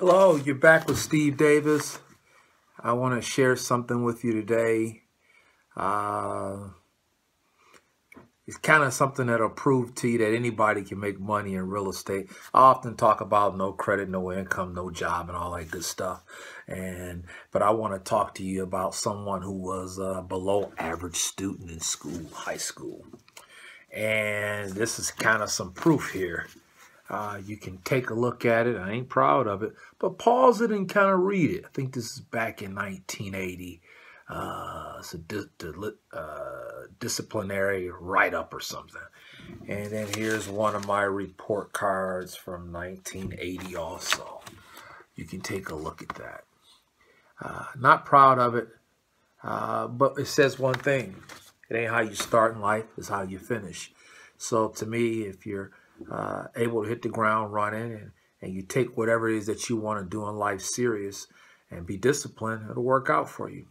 Hello, you're back with Steve Davis. I want to share something with you today. Uh, it's kind of something that'll prove to you that anybody can make money in real estate. I often talk about no credit, no income, no job, and all that good stuff. And but I want to talk to you about someone who was a below average student in school, high school. And this is kind of some proof here. Uh, you can take a look at it. I ain't proud of it, but pause it and kind of read it. I think this is back in 1980. Uh, it's a di di uh, disciplinary write-up or something. And then here's one of my report cards from 1980 also. You can take a look at that. Uh, not proud of it, uh, but it says one thing. It ain't how you start in life, it's how you finish. So to me, if you're uh, able to hit the ground running and, and you take whatever it is that you want to do in life serious and be disciplined, it'll work out for you.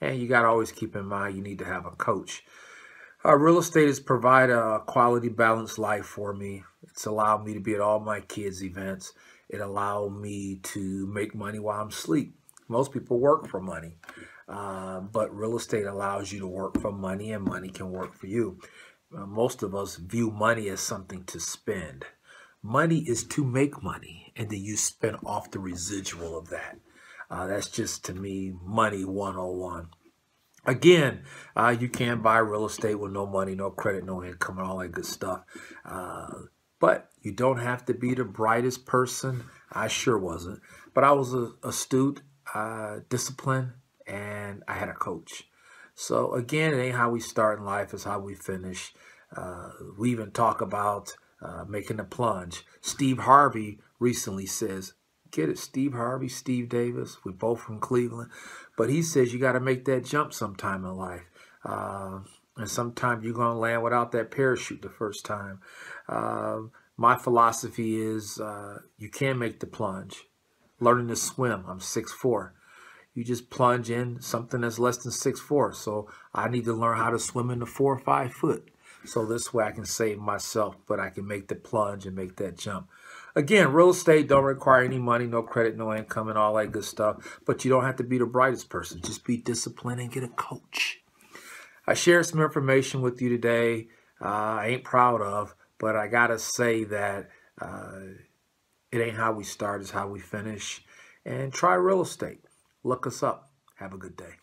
And you got to always keep in mind you need to have a coach. Uh, real estate has provided a quality, balanced life for me. It's allowed me to be at all my kids' events. It allowed me to make money while I'm asleep. Most people work for money, uh, but real estate allows you to work for money and money can work for you most of us view money as something to spend. Money is to make money, and then you spend off the residual of that. Uh, that's just, to me, money 101. Again, uh, you can buy real estate with no money, no credit, no income, and all that good stuff. Uh, but you don't have to be the brightest person. I sure wasn't. But I was a, astute, uh, disciplined, and I had a coach. So again, it ain't how we start in life, it's how we finish. Uh, we even talk about uh, making a plunge. Steve Harvey recently says, get it, Steve Harvey, Steve Davis, we're both from Cleveland. But he says you got to make that jump sometime in life. Uh, and sometimes you're going to land without that parachute the first time. Uh, my philosophy is uh, you can make the plunge. Learning to swim, I'm 6'4" you just plunge in something that's less than six four. So I need to learn how to swim in the four or five foot. So this way I can save myself, but I can make the plunge and make that jump. Again, real estate don't require any money, no credit, no income, and all that good stuff. But you don't have to be the brightest person. Just be disciplined and get a coach. I shared some information with you today. Uh, I ain't proud of, but I gotta say that uh, it ain't how we start, it's how we finish. And try real estate. Look us up. Have a good day.